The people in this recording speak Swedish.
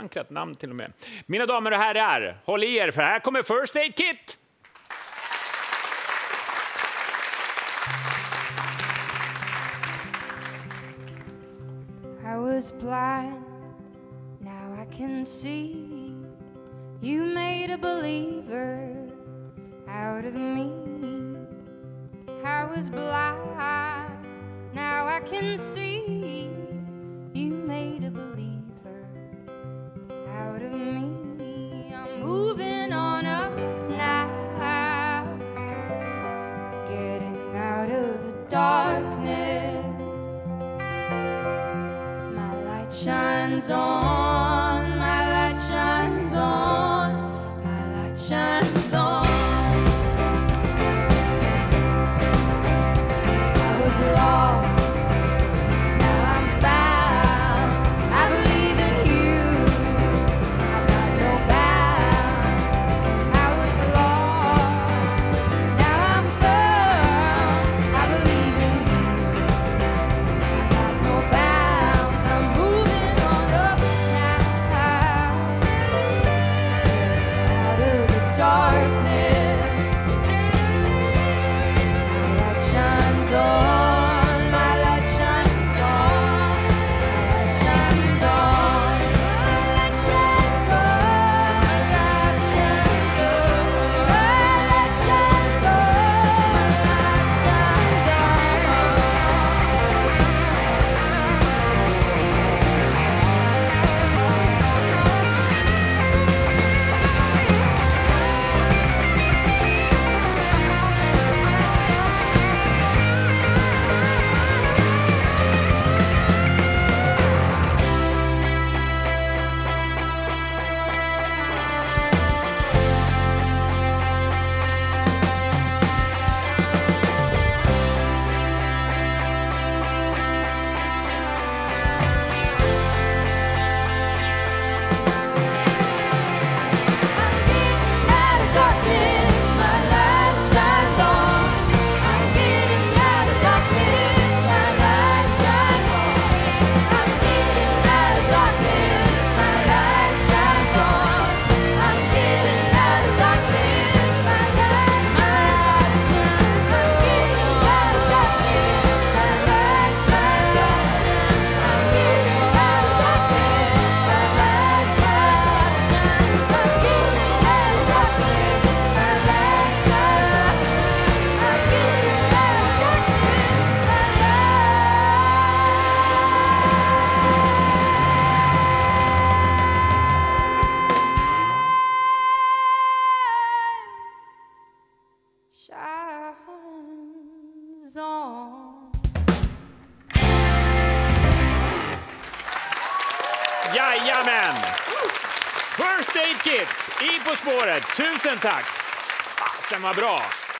förankrat namn till och med. Mina damer och herrar, håll i er för här kommer First Aid Kit! I was blind, now I can see You made a believer out of me I was blind, now I can see on. Jajamän! First Aid Kit i På spåret. Tusen tack! Fasen vad bra!